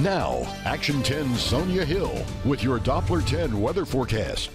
Now, Action 10 Sonia Hill with your Doppler 10 weather forecast.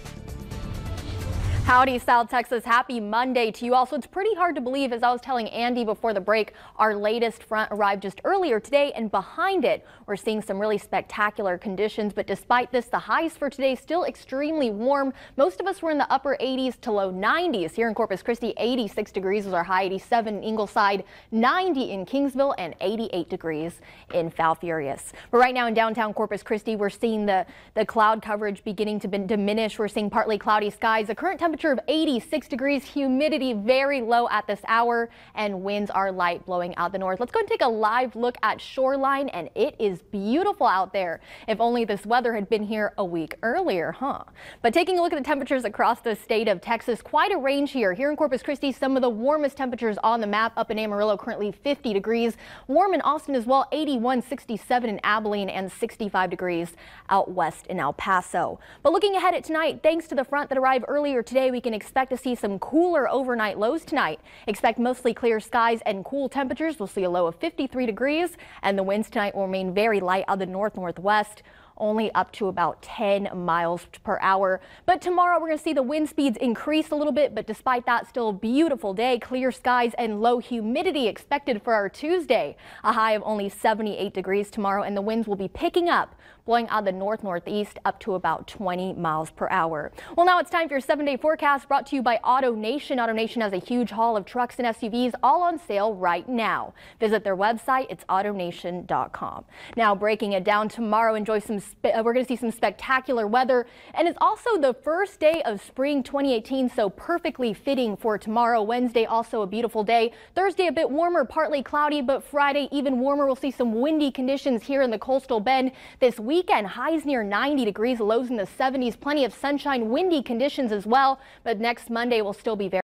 Howdy, South Texas. Happy Monday to you all. So it's pretty hard to believe, as I was telling Andy before the break, our latest front arrived just earlier today, and behind it, we're seeing some really spectacular conditions. But despite this, the highs for today still extremely warm. Most of us were in the upper 80s to low 90s. Here in Corpus Christi, 86 degrees was our high, 87 in Ingleside, 90 in Kingsville, and 88 degrees in Falfurrias. But right now in downtown Corpus Christi, we're seeing the, the cloud coverage beginning to diminish. We're seeing partly cloudy skies. The current temperature temperature of 86 degrees, humidity very low at this hour, and winds are light blowing out the north. Let's go and take a live look at shoreline, and it is beautiful out there. If only this weather had been here a week earlier, huh? But taking a look at the temperatures across the state of Texas, quite a range here. Here in Corpus Christi, some of the warmest temperatures on the map up in Amarillo, currently 50 degrees. Warm in Austin as well, 81, 67 in Abilene, and 65 degrees out west in El Paso. But looking ahead at tonight, thanks to the front that arrived earlier today, we can expect to see some cooler overnight lows tonight. Expect mostly clear skies and cool temperatures. We'll see a low of 53 degrees and the winds tonight will remain very light out of the north northwest only up to about 10 miles per hour. But tomorrow we're going to see the wind speeds increase a little bit, but despite that, still a beautiful day, clear skies and low humidity expected for our Tuesday. A high of only 78 degrees tomorrow, and the winds will be picking up, blowing out the north northeast up to about 20 miles per hour. Well, now it's time for your seven day forecast brought to you by Auto Nation. Auto Nation has a huge haul of trucks and SUVs all on sale right now. Visit their website. It's autonation.com. Now breaking it down tomorrow, enjoy some Uh, we're going to see some spectacular weather. And it's also the first day of spring 2018, so perfectly fitting for tomorrow. Wednesday, also a beautiful day. Thursday, a bit warmer, partly cloudy, but Friday, even warmer. We'll see some windy conditions here in the coastal bend. This weekend, highs near 90 degrees, lows in the 70s. Plenty of sunshine, windy conditions as well. But next Monday will still be very